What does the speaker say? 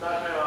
Dame